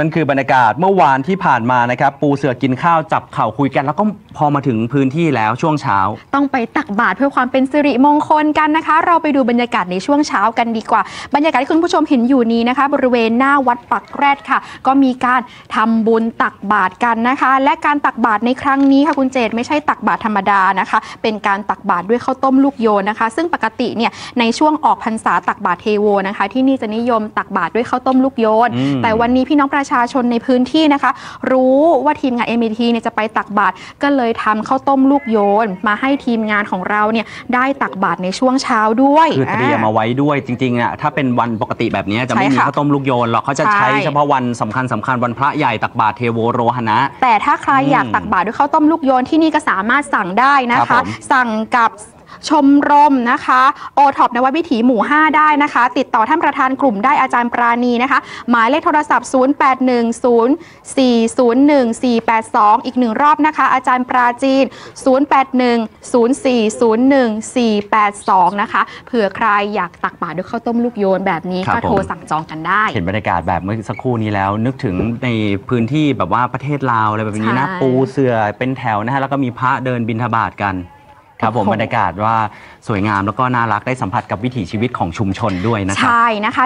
นั่นคือบรรยากาศเมื่อวานที่ผ่านมานะครับปูเสือกินข้าวจับเข่าคุยกัน แล้วก็พอมาถึงพื้นที่แล้วช่วงเช้า ต้องไปตักบาตรเพื่อความเป็นสิริมงคลกันนะคะ เราไปดูบรรยากาศในช่วงเช้ากันดีกว่า บรรยากาศที่คุณผู้ชมเห็นอยู่นี้นะคะ บริเวณหน้าวัดปักแรดค่ะ ก็มีการทำบุญตักบาตรกันนะคะ และการตักบาตรในครั้งนี้ค่ะคุณเจตไม่ใช่ตักบาตรธรรมดานะคะ เป็นการตักบาตรด้วยข้าวต้มลูกโยนนะคะ ซึ่งปกติเนี่ยในช่วงออกพรรษาตักบาตรเทโวนะคะ ที่นี่จะนิยมตักบาตรด้วยข้าวต้มลูกโยนอืมแต่วันนี้พี่น้องประชาชนในพื้นที่นะคะ รู้ว่าทีมงาน MBT เนี่ยจะไปตักบาตรก็เลยทำข้าวต้มลูกโยน มาให้ทีมงานของเราเนี่ยได้ตักบาตรในช่วงเช้าด้วยคือเตรียมเอาไว้ด้วยจริงๆอะถ้าเป็นวันปกติแบบนี้จะไม่ใช่มีค่ะข้าวต้มลูกโยนหรอกเขาจะใช่ใช้เฉพาะวันสำคัญสำคัญวันพระใหญ่ตักบาตรเทโวโรหณะ แต่ถ้าใครอืมอยากตักบาตรด้วยข้าวต้มลูกโยนที่นี่ก็สามารถสั่งได้นะครัคะบผมสั่งกับ ชมรมนะคะโอท็อปนวัดวิถีหมู่ 5 ได้นะคะ ติดต่อท่านประธานกลุ่มได้อาจารย์ปราณีนะคะ หมายเลขโทรศัพท์ 0810401482 อีกหนึ่งรอบนะคะ อาจารย์ปราจีน 0810401482 นะคะเผื่อใครอยากตักบาตรด้วยข้าวต้มลูกโยนแบบนี้ครับก็โทรผมสั่งจองกันได้ เห็นบรรยากาศแบบเมื่อสักครู่นี้แล้ว นึกถึงในพื้นที่แบบว่าประเทศลาวอะไรแบบนี้นะใช่ปูเสือเป็นแถวนะฮะแล้วก็มีพระเดินบิณฑบาตกัน ครับผมโอ้โหบรรยากาศว่าสวยงามแล้วก็น่ารักได้สัมผัสกับวิถีชีวิตของชุมชนด้วยนะครับ ใช่นะคะ